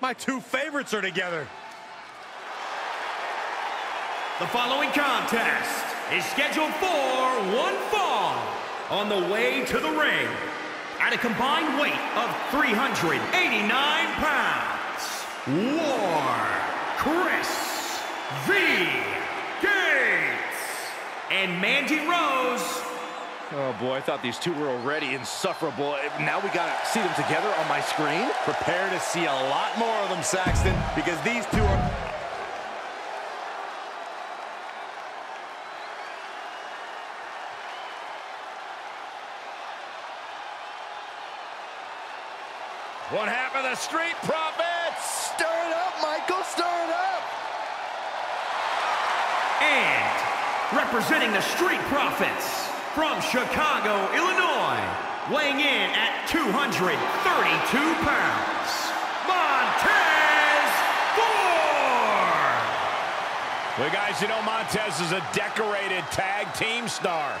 My two favorites are together. The following contest is scheduled for one fall on the way to the ring at a combined weight of 389 pounds. War Chris V. Gates and Mandy Rose. Oh boy, I thought these two were already insufferable. Now we gotta see them together on my screen. Prepare to see a lot more of them, Saxton, because these two are... What happened to the Street Profits? Stir it up, Michael, stir it up! And representing the Street Profits from Chicago, Illinois, weighing in at 232 pounds, Montez Ford! Well, guys, you know Montez is a decorated tag team star.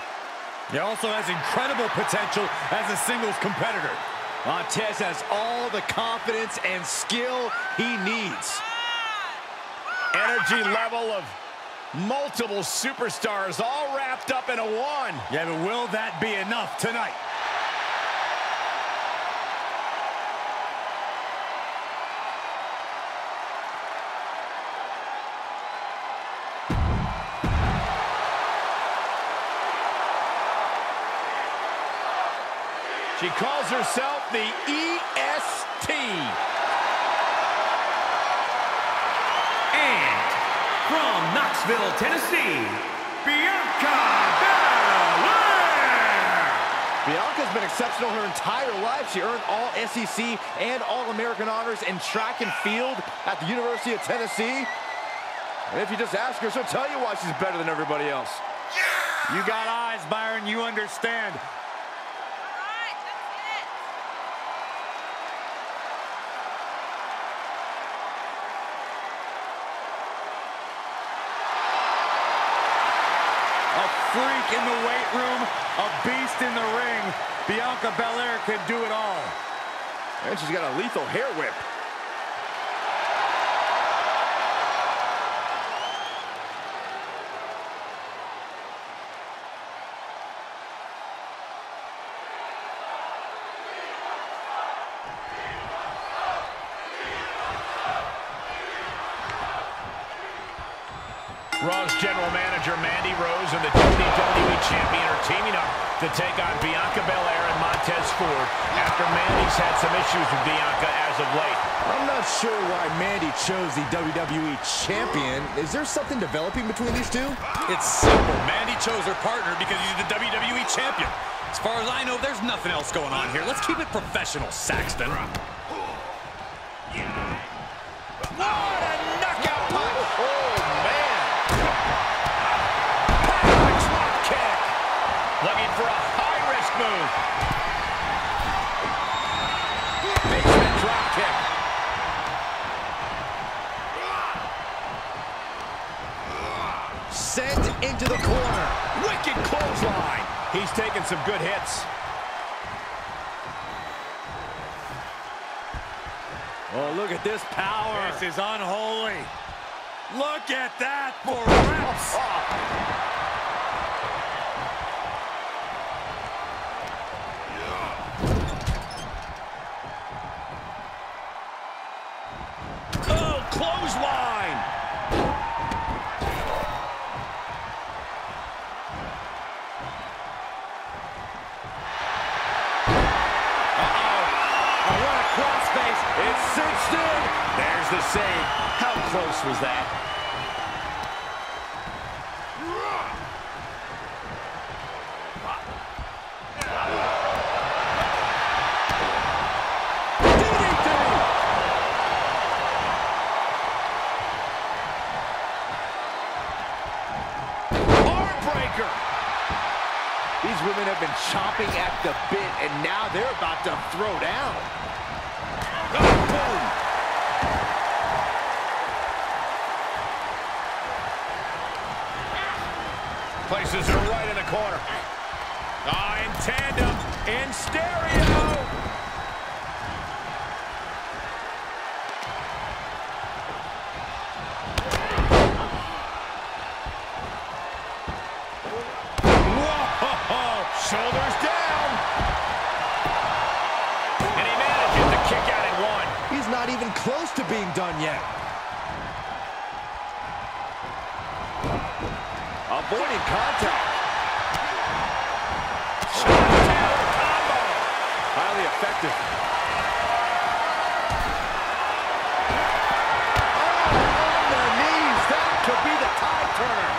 He also has incredible potential as a singles competitor. Montez has all the confidence and skill he needs. Energy level of multiple superstars all wrapped up in a one. Yeah, but will that be enough tonight? She calls herself the EST. And from Knoxville, Tennessee, Bianca Belair! Bianca's been exceptional her entire life. She earned all SEC and All-American honors in track and field at the University of Tennessee. And if you just ask her, she'll tell you why she's better than everybody else. You got eyes, Byron. You understand. A freak in the weight room, a beast in the ring. Bianca Belair can do it all. And she's got a lethal hair whip. Raw's general manager Mandy Rose and the WWE champion are teaming up to take on Bianca Belair and Montez Ford after Mandy's had some issues with Bianca as of late. I'm not sure why Mandy chose the WWE Champion. Is there something developing between these two? It's simple. Mandy chose her partner because he's the WWE Champion. As far as I know, there's nothing else going on here. Let's keep it professional, Saxton. Some good hits. Oh, look at this power. This is unholy. Look at that for reps. Oh, oh. Was that? These women have been chomping at the bit, and now they're about to throw down. Oh, boom! places her right in the corner. Ah, in tandem, in stereo. He's not even close to being done yet. Avoiding contact. Highly effective. Oh, on the knees. That could be the tide turner.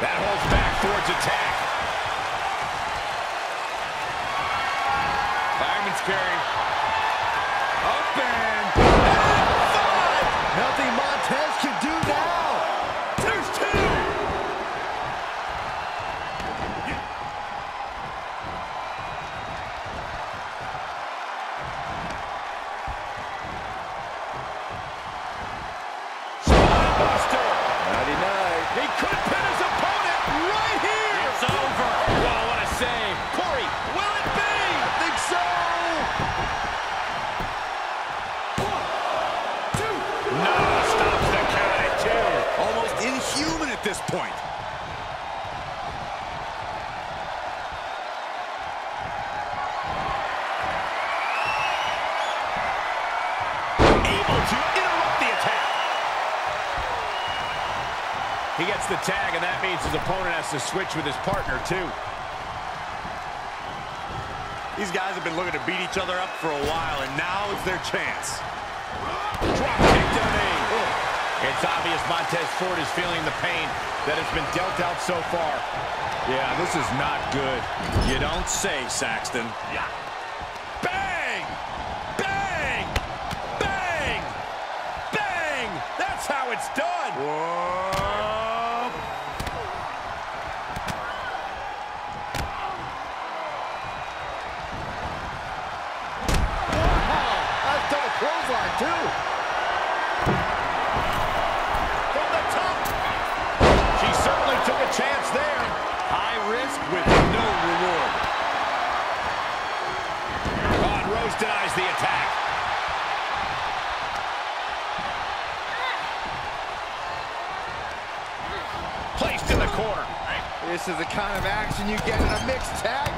That holds back Ford's attack. He gets the tag, and that means his opponent has to switch with his partner, too. These guys have been looking to beat each other up for a while, and now is their chance. Drop kick to the knee. Oh. It's obvious Montez Ford is feeling the pain that has been dealt out so far. Yeah, this is not good. You don't say, Saxton. Bang! Is the kind of action you get in a mixed tag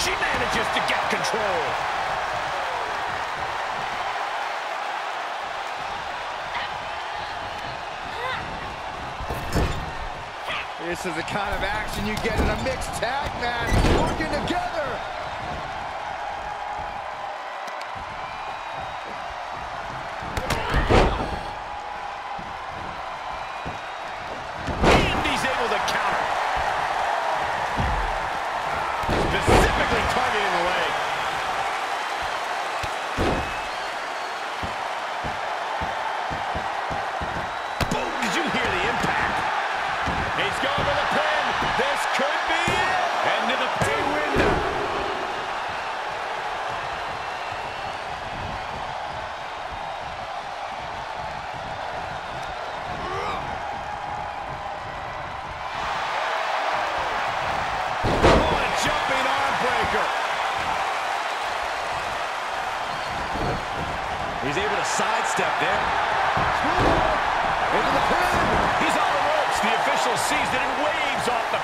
She manages to get control. This is the kind of action you get in a mixed tag match. Working together.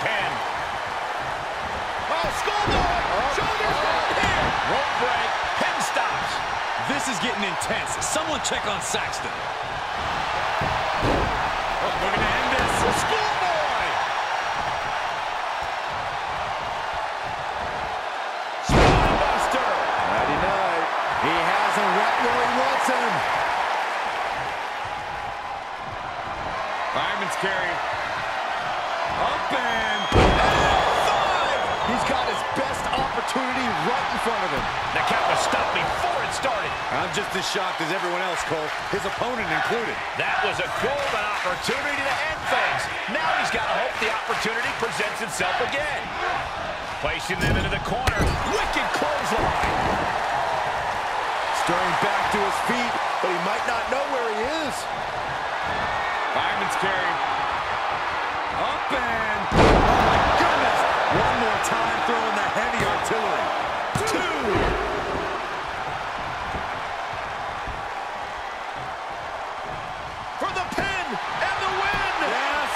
Waves off the pin. Oh, schoolboy! Shoulders down here. Rope break. Pin stops. This is getting intense. Someone check on Saxton. Oh, we're going to end this. Schoolboy. Spinebuster. Mighty night. He has him right where he wants him. Fireman's carry. Right in front of him. Was stopped before it started. I'm just as shocked as everyone else, Cole. His opponent included. That was a golden opportunity to end things. Now he's got to hope the opportunity presents itself again. Placing them into the corner. Wicked clothesline. Stirring back to his feet, but he might not know where he is. Fireman's carry. Up and... Oh, my goodness! One more time throwing the heavy artillery. Two! For the pin and the win! Yes!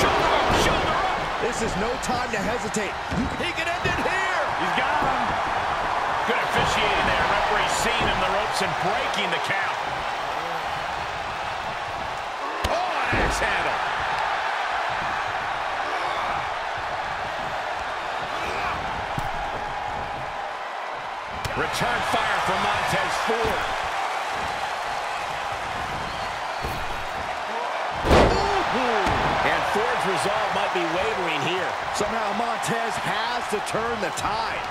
Shoulder up, shoulder up. This is no time to hesitate. He can end it here! He's got him. Good officiating there. Referee seeing him the ropes and breaking the count. Oh, an axe handle. Return fire from Montez Ford. Resolve might be wavering here. Somehow Montez has to turn the tide.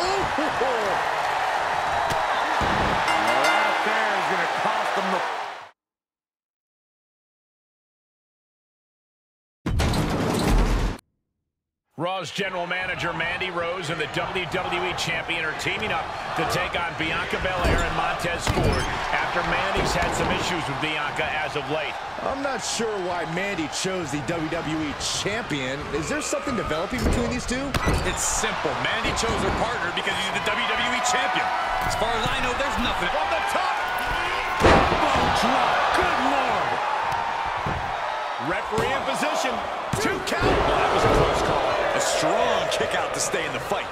Ooh. There is going to cost them the... Raw's general manager Mandy Rose and the WWE Champion are teaming up to take on Bianca Belair and Montez Ford after Mandy's had some issues with Bianca as of late. I'm not sure why Mandy chose the WWE Champion. Is there something developing between these two? It's simple. Mandy chose her partner because he's the WWE Champion. As far as I know, there's nothing... From the top! Elbow drop. Good Lord! Referee in position. Two count. Oh, that was a close call. A strong kick out to stay in the fight.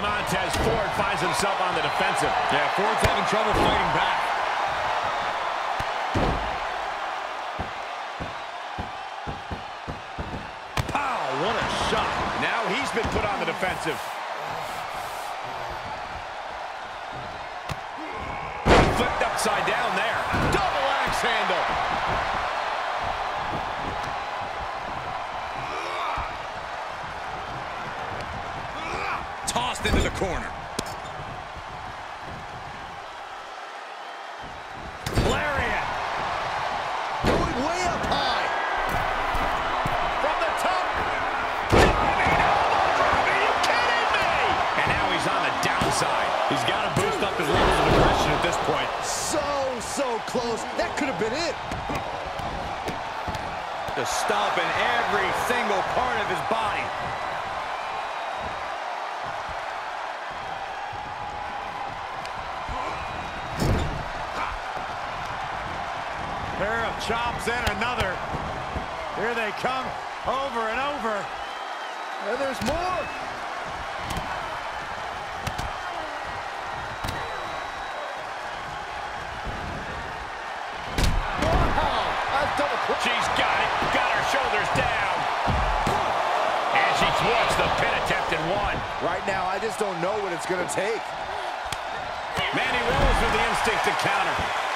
Montez Ford finds himself on the defensive. Yeah, Ford's having trouble fighting back. Pow, what a shot. Now he's been put on the defensive. Flipped upside down there. Corner. Lariat. The he's on the downside. He's got to boost up his levels of aggression at this point. So, so close. That could have been it. Just stomping every single part of his body. Chops and another. Here they come, over and over. And there's more. Wow. That's double quick. She's got it. Got her shoulders down. And she thwarts the pin attempt and one. Right now, I just don't know what it's going to take. Mandy Rose with the instinct to counter.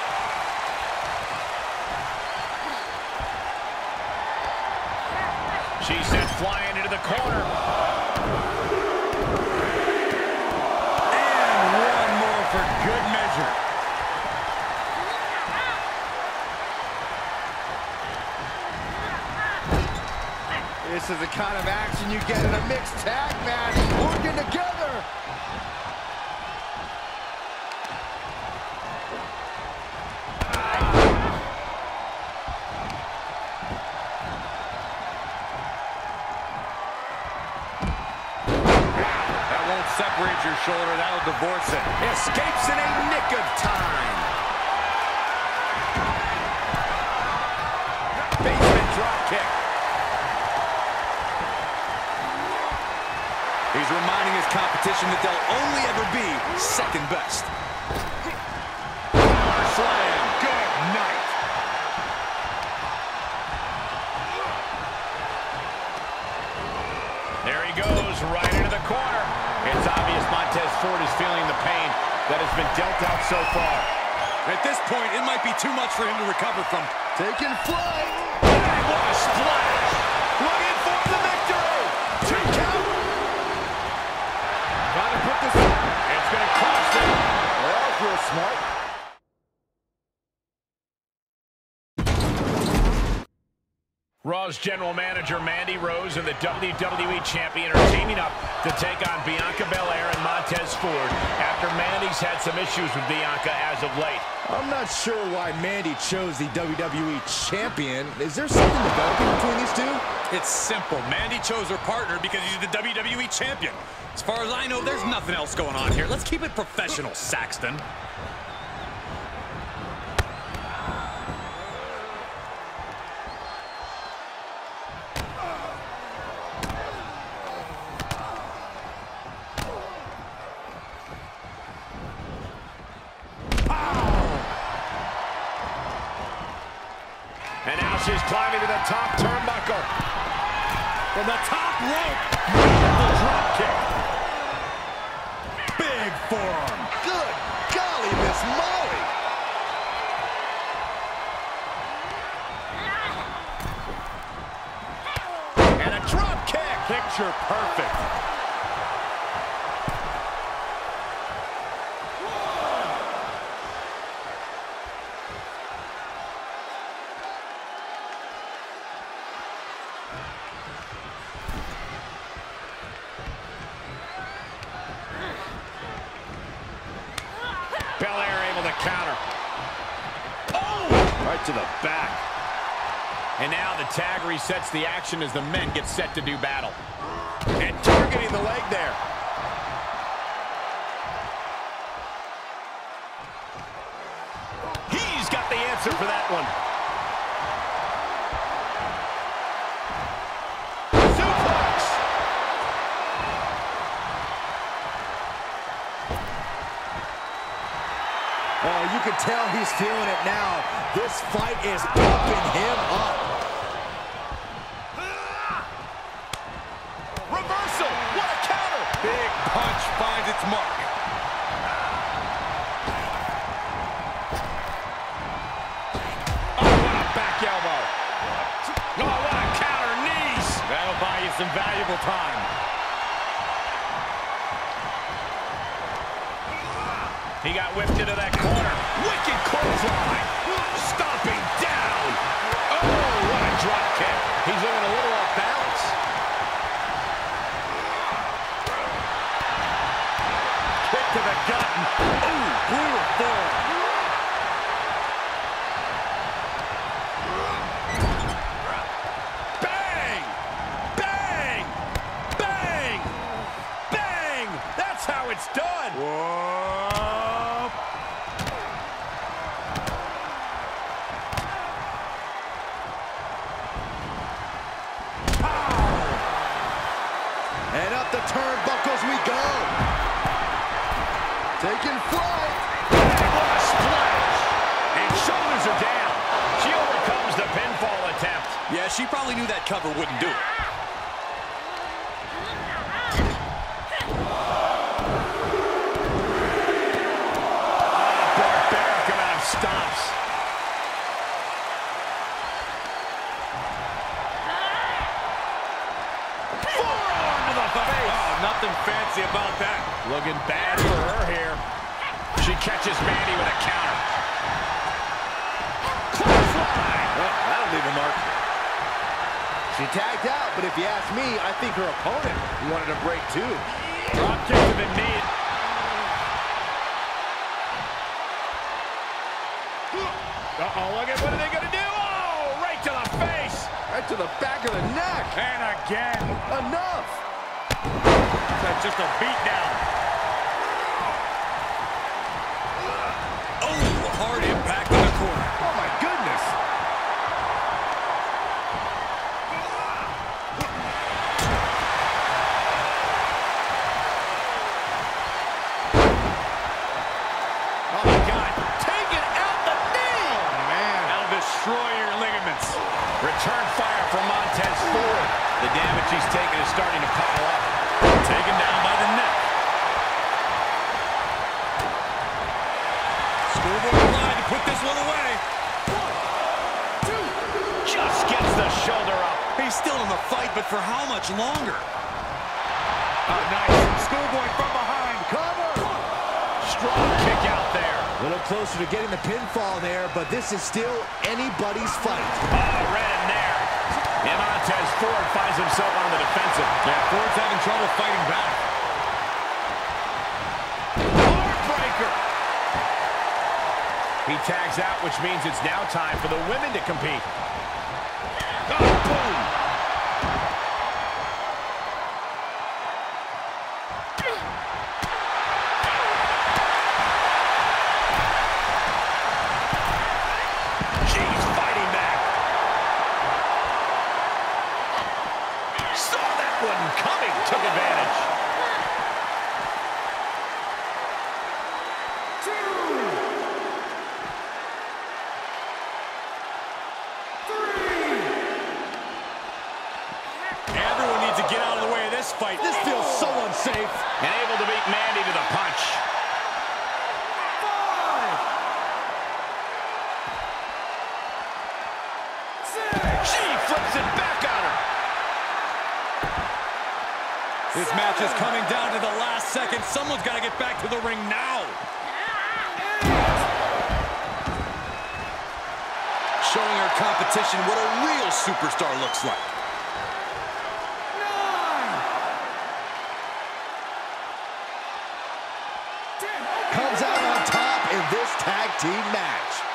Only ever be second best. Slam. Good night. There he goes, right into the corner. It's obvious Montez Ford is feeling the pain that has been dealt out so far. At this point, it might be too much for him to recover from. Taking flight. What a splash! Looking smart. Raw's general manager Mandy Rose and the WWE champion are teaming up to take on Bianca Belair and Montez Ford after Mandy's had some issues with Bianca as of late. I'm not sure why Mandy chose the WWE champion. Is there something developing between these two? It's simple. Mandy chose her partner because he's the WWE champion. As far as I know, there's nothing else going on here. Let's keep it professional, Saxton. To the back. And now the tag resets the action as the men get set to do battle. And targeting the leg there. He's got the answer for that one. Tell he's feeling it now. This fight is pumping him up. Reversal. What a counter. Big punch finds its mark. Oh, what a He got whipped into that corner. Wicked clothesline. Stomping down. Oh, what a drop kick. He's looking a little off balance. Kick to the gut. Ooh, brutal forearm. Bang! Bang! Bang! Bang! That's how it's done. Whoa! And up the turnbuckles we go. Taking flight. What a splash. And shoulders are down. She overcomes the pinfall attempt. Yeah, she probably knew that cover wouldn't do it. Barbaric amount of stomps. Forearm to the face. Oh, nothing fancy about that. Looking bad for her here. She catches Mandy with a counter. Clothesline. Oh, that'll leave a mark. She tagged out, but if you ask me, I think her opponent wanted a break too. Drop kick to the knee. Uh-oh, look at what are they going to do? Oh, right to the face. Right to the back of the neck. And again. Enough. That's just a beat hard impact in the corner. Oh, my goodness. Oh, my God. Taking out the knee. Oh, man. That'll destroy your ligaments. Return fire from Montez Ford. The damage he's taken is starting to pile up. Taken down by the neck. Schoolboy line to put this one away. Just gets the shoulder up. He's still in the fight, but for how much longer? A nice. Schoolboy from behind. Cover. Strong kick out there. A little closer to getting the pinfall there, but this is still anybody's fight. Ah, oh, red in there. And Montez Ford finds himself on the defensive. Yeah, Ford's having trouble fighting back. Heartbreaker. He tags out, which means it's now time for the women to compete. Oh, boom. She's fighting back. Saw that one coming, took advantage. Everyone needs to get out of the way of this fight. This feels so unsafe. And able to beat Mandy to the punch. This match is coming down to the last second. Someone's got to get back to the ring now. Showing her competition what a real superstar looks like. Team match.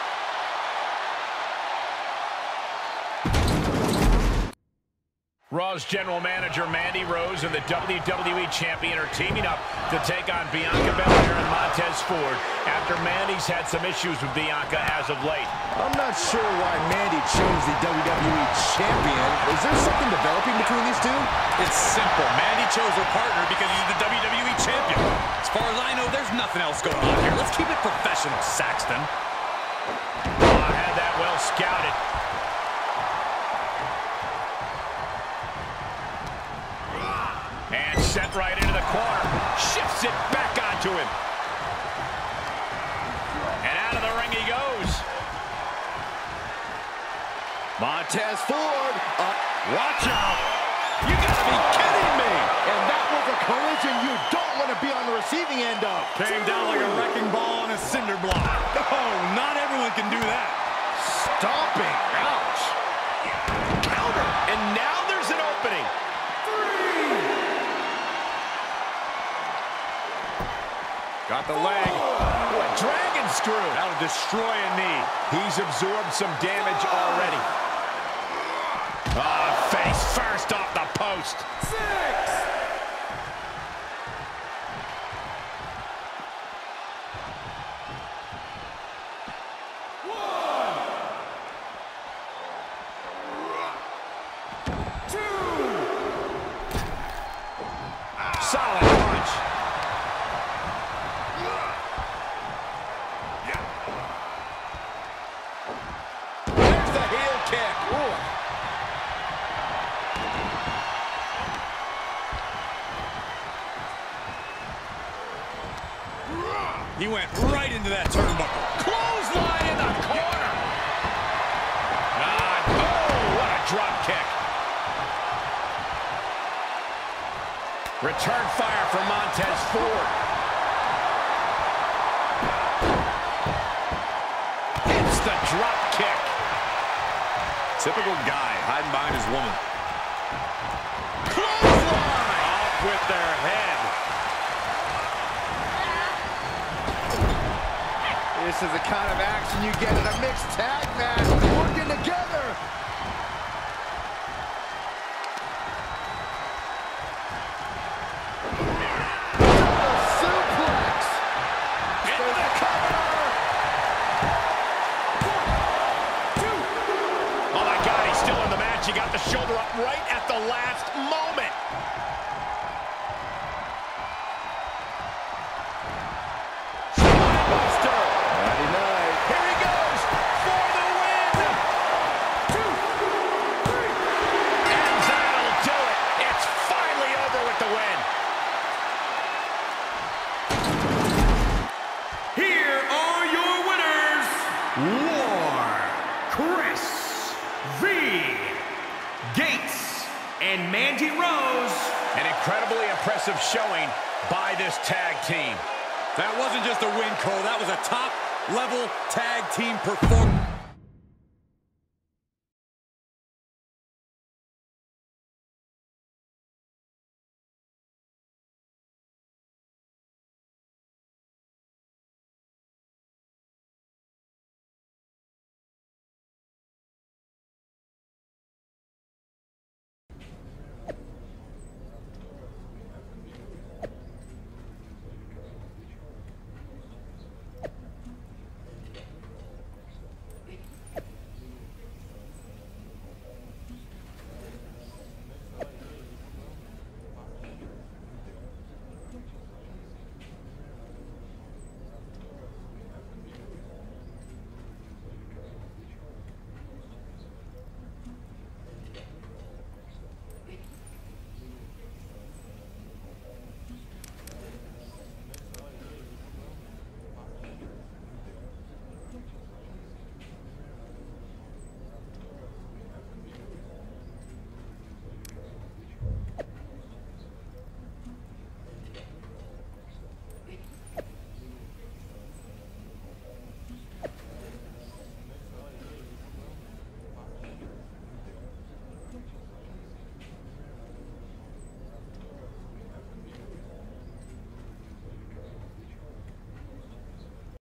Raw's general manager Mandy Rose and the WWE champion are teaming up to take on Bianca Belair and Montez Ford after Mandy's had some issues with Bianca as of late. I'm not sure why Mandy chose the WWE champion. Is there something developing between these two? It's simple. Mandy chose her partner because he's the WWE champion. As far as I know, there's nothing else going on here. Let's keep it professional, Saxton. Oh, had that well scouted. And sent right into the corner. Shifts it back onto him. And out of the ring he goes. Montez Ford. Uh, Watch out. you gotta be kidding me. And that was a collision you don't want to be on the receiving end of. Came down like a wrecking ball on a cinder block. Oh, not everyone can do that. Stomping. Ouch. Counter. And now there's an opening. Three. Got the leg. What dragon screw. That'll destroy a knee. He's absorbed some damage already. Ah, face first off the post. Solid Hits the drop kick. Typical guy hiding behind his woman. Clothesline. Off with their head. This is the kind of action you get in a mixed tag match. Working together. Right at the last Mandy Rose. An incredibly impressive showing by this tag team. That wasn't just a win, Cole. That was a top-level tag team performance.